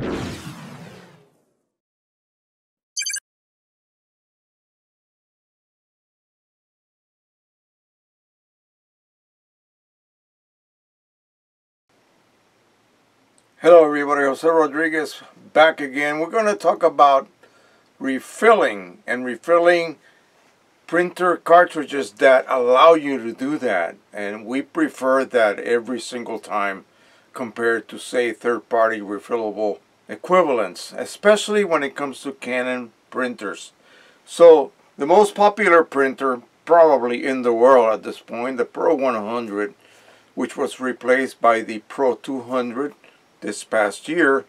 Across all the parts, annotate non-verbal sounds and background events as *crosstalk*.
Hello everybody, Jose Rodriguez back again. We're going to talk about refilling and refilling printer cartridges that allow you to do that. And we prefer that every single time compared to say third-party refillable equivalents, especially when it comes to Canon printers. So the most popular printer probably in the world at this point, the Pro 100, which was replaced by the Pro 200 this past year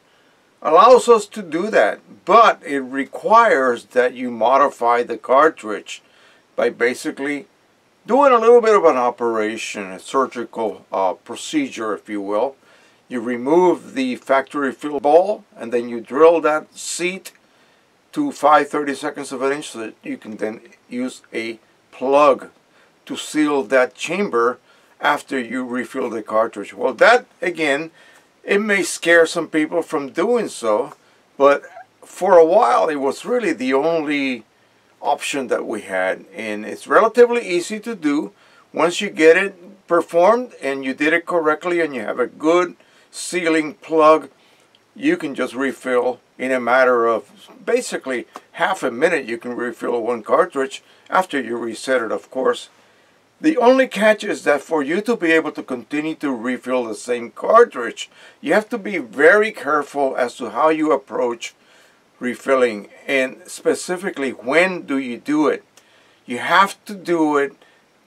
allows us to do that but it requires that you modify the cartridge by basically doing a little bit of an operation a surgical uh, procedure if you will you remove the factory fill ball and then you drill that seat to 5 30 seconds of an inch so that you can then use a plug to seal that chamber after you refill the cartridge well that again it may scare some people from doing so, but for a while it was really the only option that we had. And it's relatively easy to do. Once you get it performed and you did it correctly and you have a good sealing plug, you can just refill in a matter of basically half a minute you can refill one cartridge after you reset it of course the only catch is that for you to be able to continue to refill the same cartridge, you have to be very careful as to how you approach refilling and specifically when do you do it. You have to do it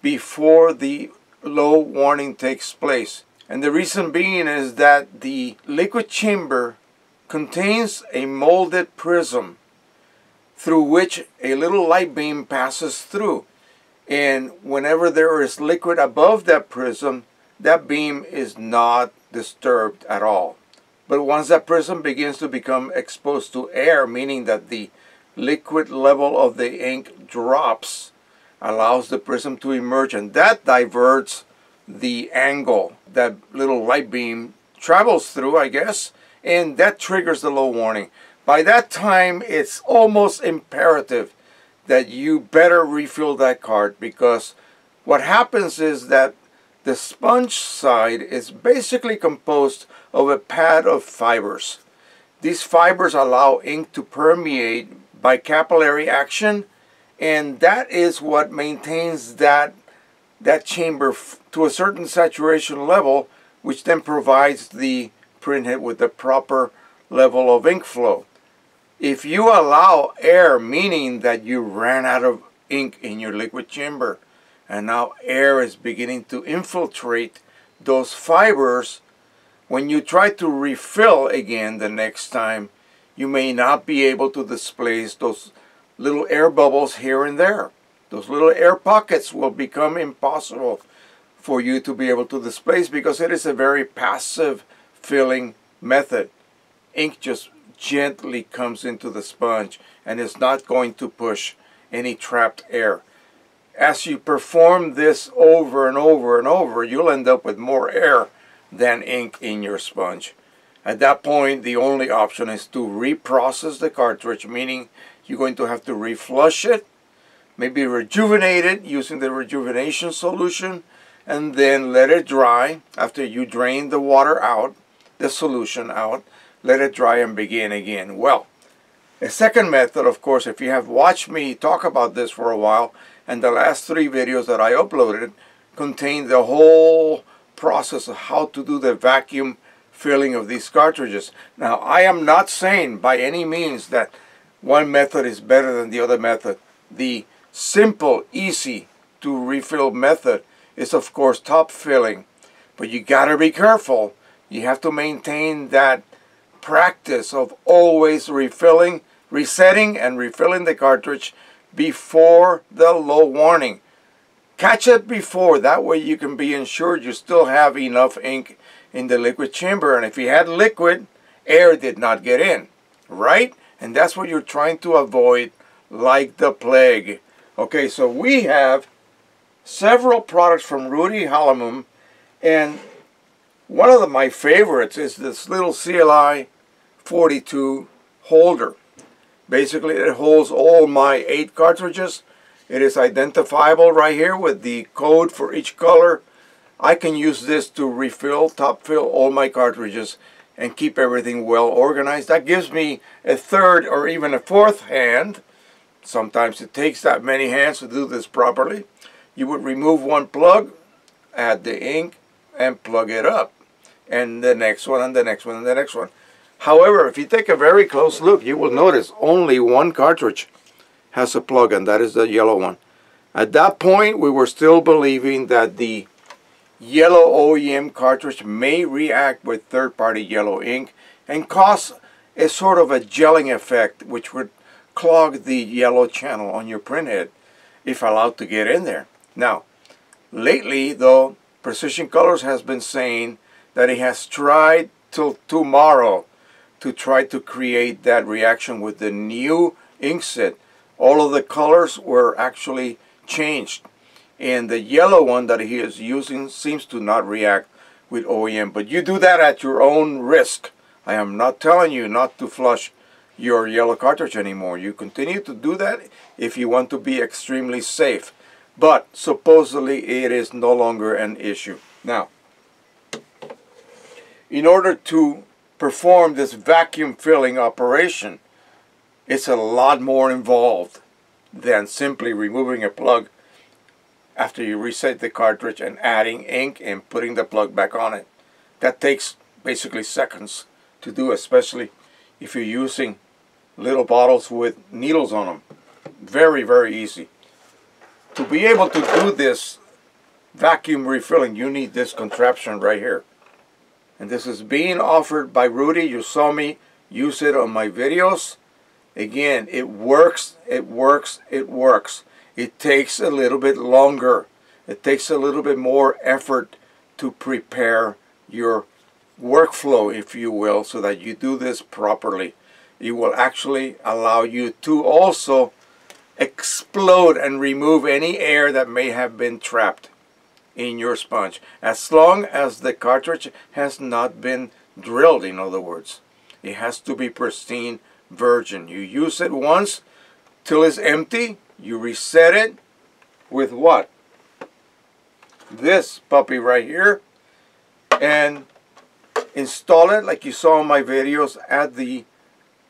before the low warning takes place. And the reason being is that the liquid chamber contains a molded prism through which a little light beam passes through. And whenever there is liquid above that prism that beam is not disturbed at all. But once that prism begins to become exposed to air meaning that the liquid level of the ink drops allows the prism to emerge and that diverts the angle that little light beam travels through I guess and that triggers the low warning by that time it's almost imperative that you better refill that card because what happens is that the sponge side is basically composed of a pad of fibers. These fibers allow ink to permeate by capillary action and that is what maintains that that chamber to a certain saturation level which then provides the printhead with the proper level of ink flow. If you allow air, meaning that you ran out of ink in your liquid chamber, and now air is beginning to infiltrate those fibers, when you try to refill again the next time, you may not be able to displace those little air bubbles here and there. Those little air pockets will become impossible for you to be able to displace because it is a very passive filling method. Ink just gently comes into the sponge and is not going to push any trapped air. As you perform this over and over and over, you'll end up with more air than ink in your sponge. At that point, the only option is to reprocess the cartridge, meaning you're going to have to reflush it, maybe rejuvenate it using the rejuvenation solution, and then let it dry after you drain the water out, the solution out, let it dry and begin again. Well, a second method, of course, if you have watched me talk about this for a while, and the last three videos that I uploaded contain the whole process of how to do the vacuum filling of these cartridges. Now, I am not saying by any means that one method is better than the other method. The simple, easy to refill method is, of course, top filling. But you got to be careful. You have to maintain that practice of always refilling, resetting and refilling the cartridge before the low warning. Catch it before, that way you can be ensured you still have enough ink in the liquid chamber. And if you had liquid, air did not get in, right? And that's what you're trying to avoid like the plague. Okay, so we have several products from Rudy Halimun, and one of the, my favorites is this little CLI 42 holder. Basically, it holds all my eight cartridges. It is identifiable right here with the code for each color. I can use this to refill, top fill all my cartridges and keep everything well organized. That gives me a third or even a fourth hand. Sometimes it takes that many hands to do this properly. You would remove one plug, add the ink, and plug it up. And the next one, and the next one, and the next one. However, if you take a very close look, you will notice only one cartridge has a plug, and that is the yellow one. At that point, we were still believing that the yellow OEM cartridge may react with third-party yellow ink and cause a sort of a gelling effect, which would clog the yellow channel on your printhead if allowed to get in there. Now, lately, though, Precision Colors has been saying that it has tried till tomorrow to try to create that reaction with the new ink set. All of the colors were actually changed. And the yellow one that he is using seems to not react with OEM. But you do that at your own risk. I am not telling you not to flush your yellow cartridge anymore. You continue to do that if you want to be extremely safe. But supposedly it is no longer an issue. Now, in order to perform this vacuum filling operation, it's a lot more involved than simply removing a plug after you reset the cartridge and adding ink and putting the plug back on it. That takes basically seconds to do, especially if you're using little bottles with needles on them. Very, very easy. To be able to do this vacuum refilling, you need this contraption right here. And this is being offered by Rudy. You saw me use it on my videos. Again, it works, it works, it works. It takes a little bit longer. It takes a little bit more effort to prepare your workflow, if you will, so that you do this properly. It will actually allow you to also explode and remove any air that may have been trapped in your sponge as long as the cartridge has not been drilled in other words. It has to be pristine virgin. You use it once till it's empty. You reset it with what? This puppy right here. And install it like you saw in my videos at the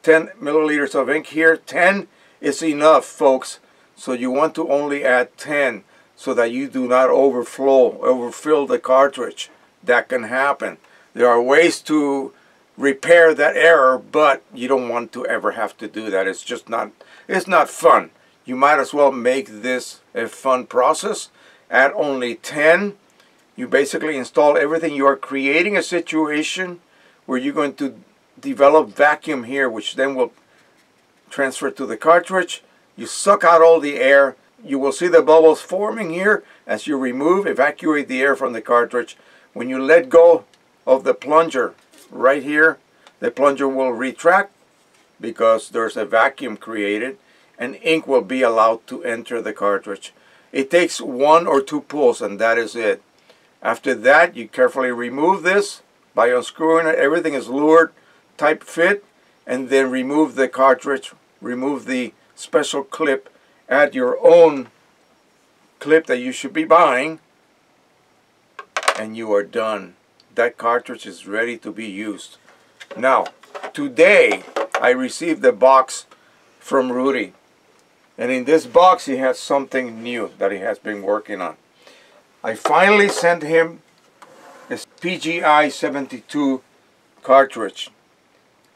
10 milliliters of ink here 10 is enough folks so you want to only add 10 so that you do not overflow, overfill the cartridge. That can happen. There are ways to repair that error, but you don't want to ever have to do that. It's just not, it's not fun. You might as well make this a fun process. At only 10, you basically install everything. You are creating a situation where you're going to develop vacuum here, which then will transfer to the cartridge. You suck out all the air you will see the bubbles forming here as you remove, evacuate the air from the cartridge. When you let go of the plunger right here, the plunger will retract because there's a vacuum created and ink will be allowed to enter the cartridge. It takes one or two pulls and that is it. After that, you carefully remove this by unscrewing it. Everything is lured, type fit, and then remove the cartridge, remove the special clip add your own clip that you should be buying and you are done. That cartridge is ready to be used. Now, today I received a box from Rudy. And in this box he has something new that he has been working on. I finally sent him a PGI 72 cartridge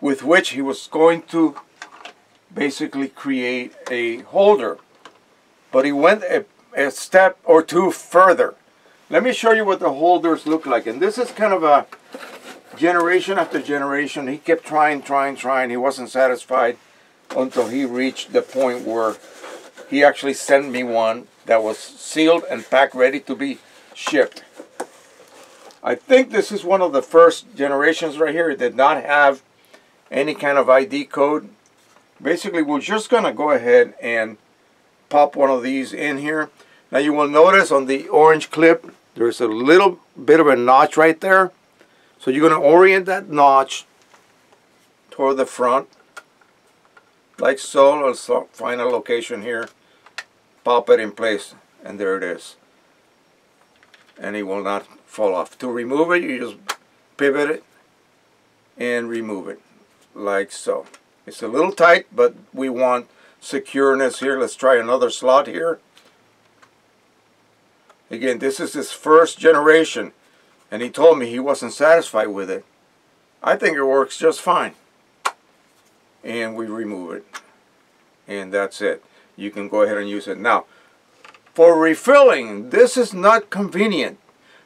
with which he was going to basically create a holder. But he went a, a step or two further. Let me show you what the holders look like. And this is kind of a generation after generation. He kept trying, trying, trying. He wasn't satisfied until he reached the point where he actually sent me one that was sealed and packed ready to be shipped. I think this is one of the first generations right here. It did not have any kind of ID code basically we're just going to go ahead and pop one of these in here. Now you will notice on the orange clip there's a little bit of a notch right there. So you're going to orient that notch toward the front like so let's find a location here pop it in place and there it is and it will not fall off to remove it you just pivot it and remove it like so. It's a little tight but we want secureness here. Let's try another slot here. Again this is his first generation and he told me he wasn't satisfied with it. I think it works just fine. And we remove it. And that's it. You can go ahead and use it. Now for refilling this is not convenient.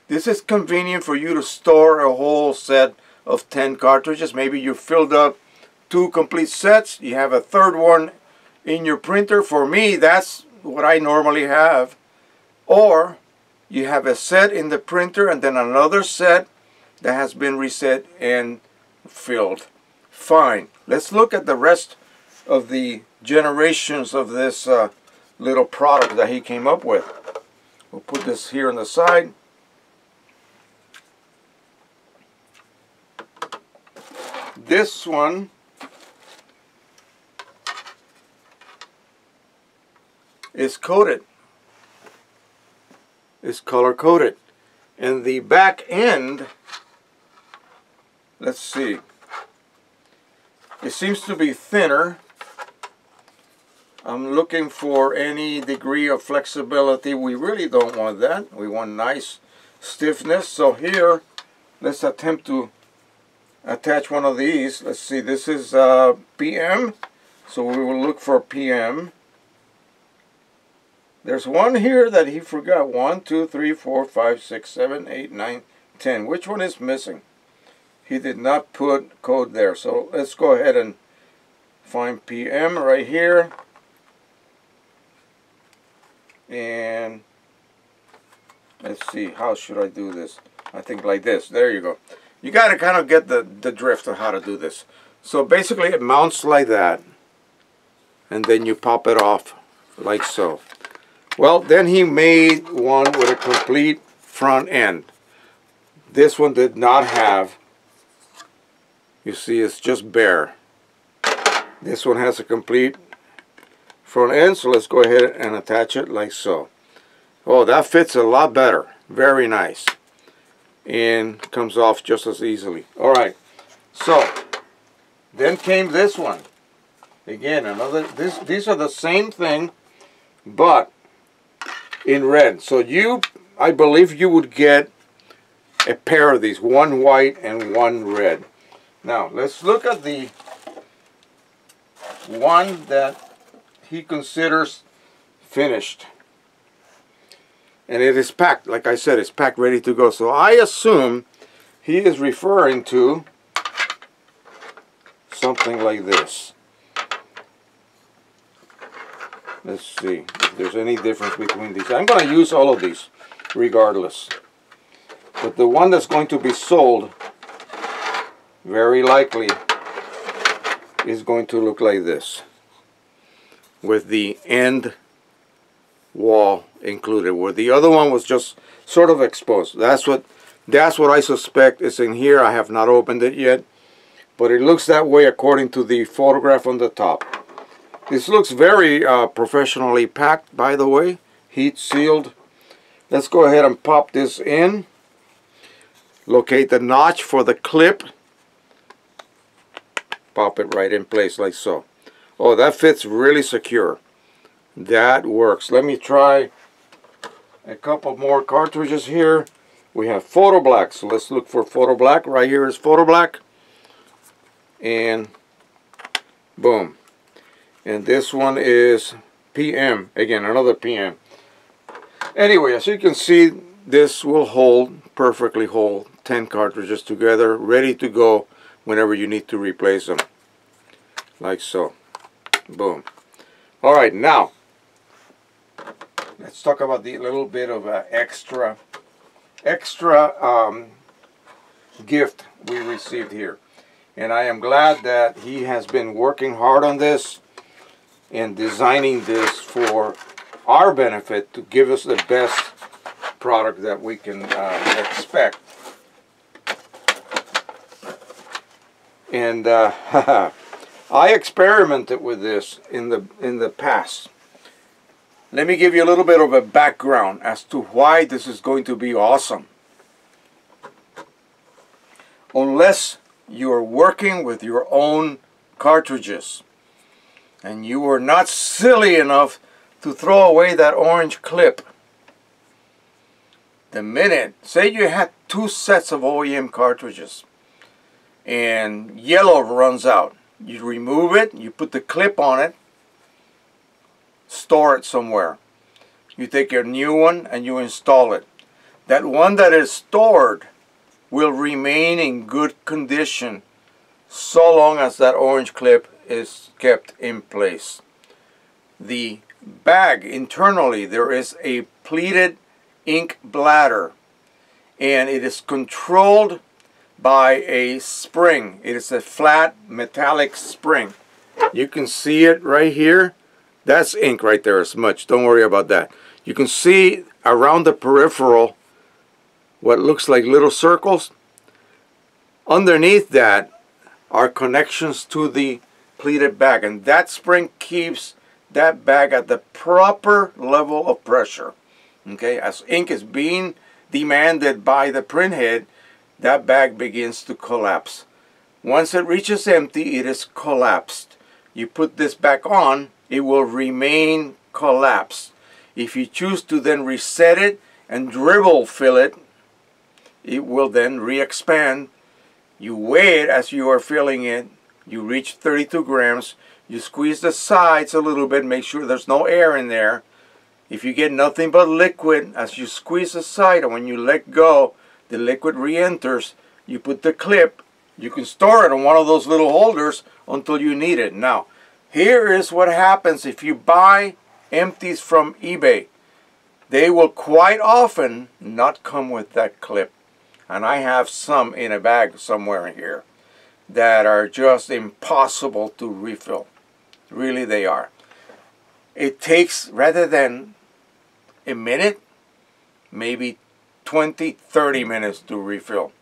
This is convenient for you to store a whole set of 10 cartridges. Maybe you filled up two complete sets. You have a third one in your printer. For me that's what I normally have. Or you have a set in the printer and then another set that has been reset and filled. Fine. Let's look at the rest of the generations of this uh, little product that he came up with. We'll put this here on the side. This one is coated. Is color coded. And the back end, let's see, it seems to be thinner I'm looking for any degree of flexibility. We really don't want that. We want nice stiffness. So here, let's attempt to attach one of these. Let's see, this is uh, PM. So we will look for PM. There's one here that he forgot. One, two, three, four, five, six, seven, eight, nine, ten. Which one is missing? He did not put code there. So let's go ahead and find PM right here and let's see how should I do this I think like this there you go you got to kind of get the the drift of how to do this so basically it mounts like that and then you pop it off like so well then he made one with a complete front end. This one did not have you see it's just bare. This one has a complete front end so let's go ahead and attach it like so. Oh that fits a lot better. Very nice. And comes off just as easily. Alright so then came this one. Again another this these are the same thing but in red so you I believe you would get a pair of these one white and one red now let's look at the one that he considers finished. And it is packed, like I said, it's packed ready to go. So I assume he is referring to something like this. Let's see if there's any difference between these. I'm going to use all of these regardless. But the one that's going to be sold very likely is going to look like this with the end wall included where the other one was just sort of exposed that's what that's what I suspect is in here I have not opened it yet but it looks that way according to the photograph on the top this looks very uh, professionally packed by the way heat sealed let's go ahead and pop this in locate the notch for the clip pop it right in place like so Oh, that fits really secure. That works. Let me try a couple more cartridges here. We have Photo Black, so let's look for Photo Black. Right here is Photo Black. And boom. And this one is PM. Again, another PM. Anyway, as you can see, this will hold, perfectly hold, 10 cartridges together, ready to go whenever you need to replace them. Like so. Boom. All right, now let's talk about the little bit of uh, extra extra um, gift we received here. And I am glad that he has been working hard on this and designing this for our benefit to give us the best product that we can uh, expect. And uh, *laughs* I experimented with this in the in the past. Let me give you a little bit of a background as to why this is going to be awesome. Unless you're working with your own cartridges and you were not silly enough to throw away that orange clip the minute, say you had two sets of OEM cartridges and yellow runs out, you remove it, you put the clip on it, store it somewhere. You take your new one and you install it. That one that is stored will remain in good condition so long as that orange clip is kept in place. The bag internally there is a pleated ink bladder and it is controlled by a spring. It is a flat metallic spring. You can see it right here. That's ink right there as much. Don't worry about that. You can see around the peripheral what looks like little circles. Underneath that are connections to the pleated bag and that spring keeps that bag at the proper level of pressure. Okay, as ink is being demanded by the printhead, that bag begins to collapse. Once it reaches empty, it is collapsed. You put this back on, it will remain collapsed. If you choose to then reset it and dribble fill it, it will then re-expand. You weigh it as you are filling it. You reach 32 grams. You squeeze the sides a little bit, make sure there's no air in there. If you get nothing but liquid, as you squeeze the side and when you let go, the liquid re-enters, you put the clip, you can store it in one of those little holders until you need it. Now, here is what happens if you buy empties from eBay. They will quite often not come with that clip. And I have some in a bag somewhere here that are just impossible to refill. Really they are. It takes, rather than a minute, maybe 20, 30 minutes to refill.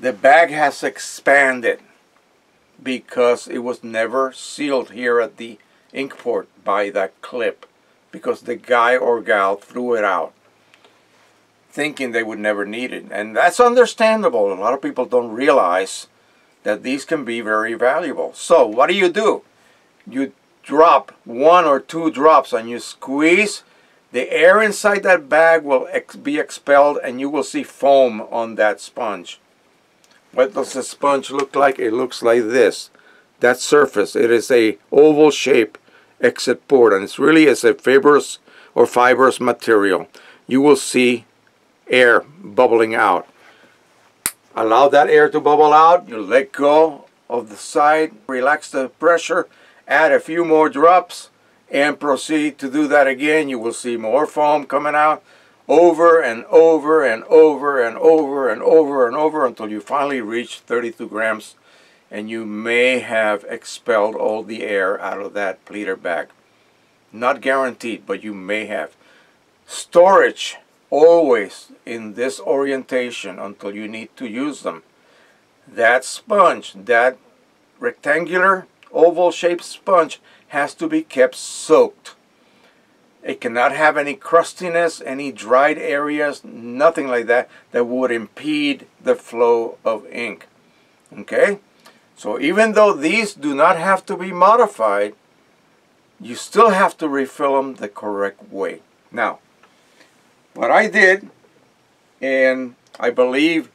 The bag has expanded because it was never sealed here at the ink port by that clip because the guy or gal threw it out thinking they would never need it. And that's understandable. A lot of people don't realize that these can be very valuable. So what do you do? You drop one or two drops and you squeeze the air inside that bag will ex be expelled and you will see foam on that sponge. What does the sponge look like? It looks like this. That surface, it is a oval shape exit port and it's really is a fibrous or fibrous material. You will see air bubbling out. Allow that air to bubble out. You let go of the side, relax the pressure, add a few more drops and proceed to do that again, you will see more foam coming out over and over and over and over and over and over until you finally reach 32 grams and you may have expelled all the air out of that pleater bag. Not guaranteed, but you may have. Storage always in this orientation until you need to use them. That sponge, that rectangular oval shaped sponge has to be kept soaked. It cannot have any crustiness, any dried areas, nothing like that that would impede the flow of ink. Okay? So even though these do not have to be modified, you still have to refill them the correct way. Now, what I did, and I believe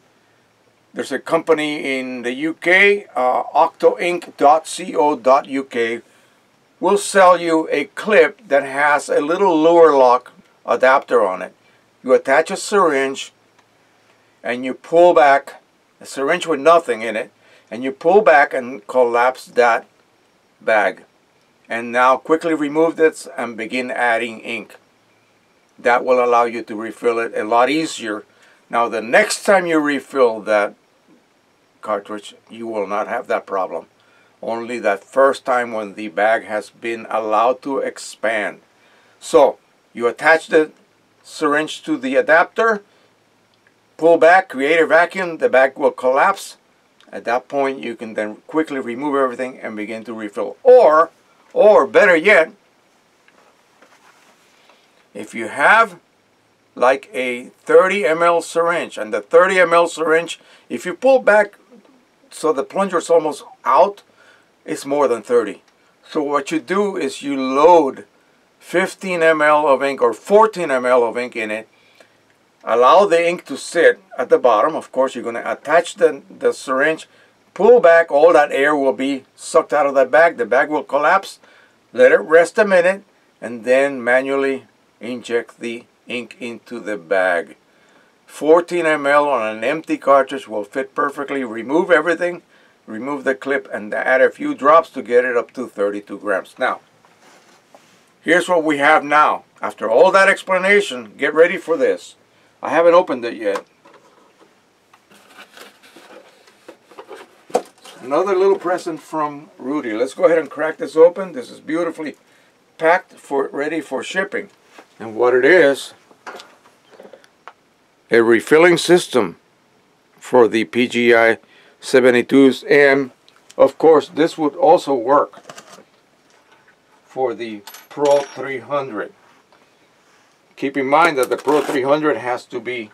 there's a company in the UK, uh, octoink.co.uk, will sell you a clip that has a little luer lock adapter on it. You attach a syringe and you pull back, a syringe with nothing in it, and you pull back and collapse that bag. And now quickly remove this and begin adding ink. That will allow you to refill it a lot easier. Now the next time you refill that cartridge, you will not have that problem only that first time when the bag has been allowed to expand. So you attach the syringe to the adapter, pull back, create a vacuum, the bag will collapse At that point, you can then quickly remove everything and begin to refill. Or, or better yet, if you have like a 30 ml syringe and the 30 ml syringe if you pull back so the plunger is almost out it's more than 30 so what you do is you load 15 ml of ink or 14 ml of ink in it. Allow the ink to sit at the bottom. Of course you're going to attach the, the syringe. Pull back all that air will be sucked out of the bag. The bag will collapse. Let it rest a minute and then manually inject the ink into the bag. 14 ml on an empty cartridge will fit perfectly. Remove everything, remove the clip, and add a few drops to get it up to 32 grams. Now, here's what we have now. After all that explanation, get ready for this. I haven't opened it yet. Another little present from Rudy. Let's go ahead and crack this open. This is beautifully packed for ready for shipping. And what it is, a refilling system for the PGI 72s. And of course, this would also work for the Pro 300. Keep in mind that the Pro 300 has to be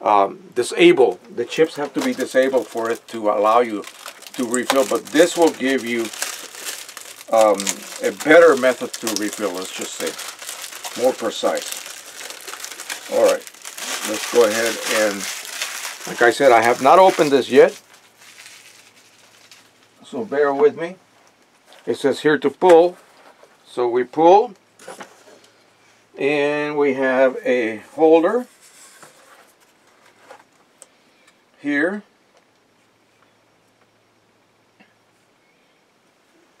um, disabled. The chips have to be disabled for it to allow you to refill. But this will give you um, a better method to refill, let's just say more precise. All right, let's go ahead and, like I said, I have not opened this yet. So bear with me. It says here to pull. So we pull. And we have a holder here.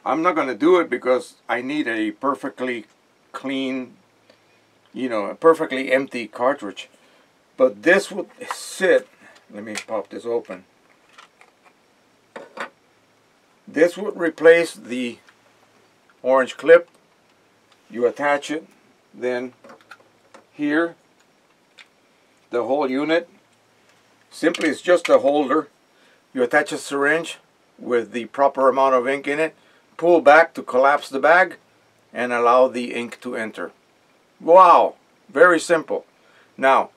I'm not going to do it because I need a perfectly clean you know, a perfectly empty cartridge. But this would sit, let me pop this open. This would replace the orange clip. You attach it, then here, the whole unit. Simply it's just a holder. You attach a syringe with the proper amount of ink in it, pull back to collapse the bag, and allow the ink to enter. Wow, very simple. Now,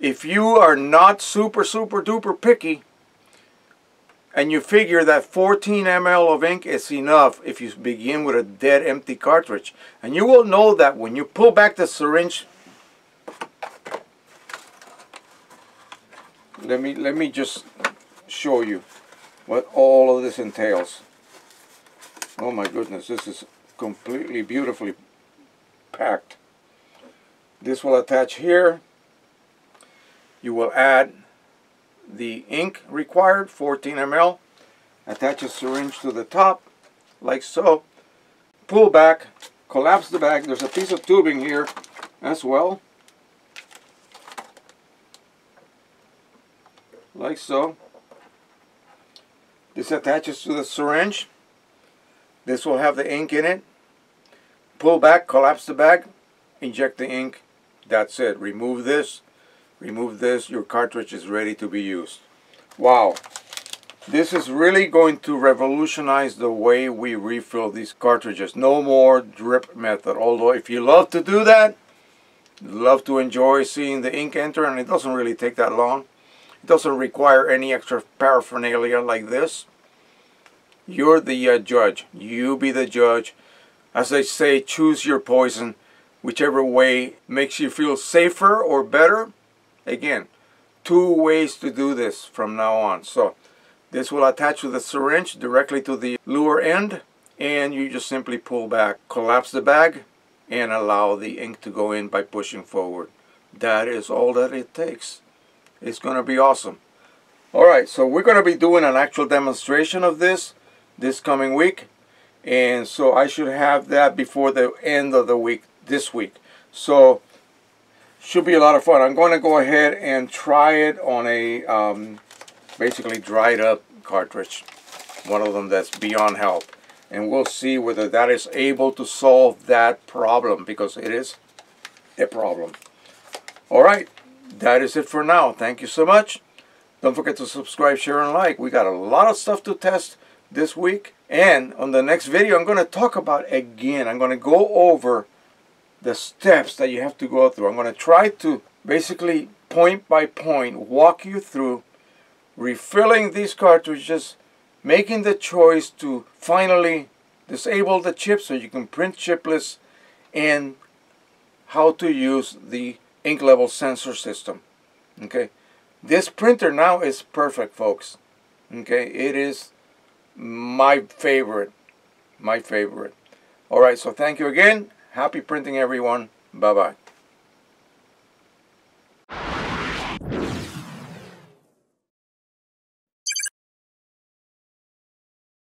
if you are not super, super duper picky, and you figure that 14 ml of ink is enough if you begin with a dead empty cartridge. And you will know that when you pull back the syringe, let me, let me just show you what all of this entails. Oh my goodness, this is completely beautifully packed. This will attach here. You will add the ink required, 14 ml. Attach a syringe to the top, like so. Pull back, collapse the bag. There's a piece of tubing here as well. Like so. This attaches to the syringe. This will have the ink in it. Pull back, collapse the bag, inject the ink that's it. Remove this. Remove this. Your cartridge is ready to be used. Wow. This is really going to revolutionize the way we refill these cartridges. No more drip method. Although if you love to do that, love to enjoy seeing the ink enter and it doesn't really take that long. It doesn't require any extra paraphernalia like this. You're the uh, judge. You be the judge. As they say, choose your poison whichever way makes you feel safer or better. Again, two ways to do this from now on. So this will attach to the syringe directly to the luer end and you just simply pull back, collapse the bag and allow the ink to go in by pushing forward. That is all that it takes. It's going to be awesome. Alright, so we're going to be doing an actual demonstration of this this coming week. And so I should have that before the end of the week this week. So should be a lot of fun. I'm going to go ahead and try it on a um, basically dried up cartridge. One of them that's beyond help. And we'll see whether that is able to solve that problem because it is a problem. Alright, that is it for now. Thank you so much. Don't forget to subscribe, share, and like. We got a lot of stuff to test this week. And on the next video, I'm going to talk about again. I'm going to go over the steps that you have to go through. I'm going to try to basically point by point walk you through refilling these cartridges, making the choice to finally disable the chip so you can print chipless, and how to use the ink level sensor system. Okay, this printer now is perfect, folks. Okay, it is my favorite, my favorite. All right, so thank you again. Happy printing, everyone. Bye bye.